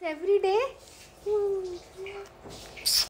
every day. Hmm.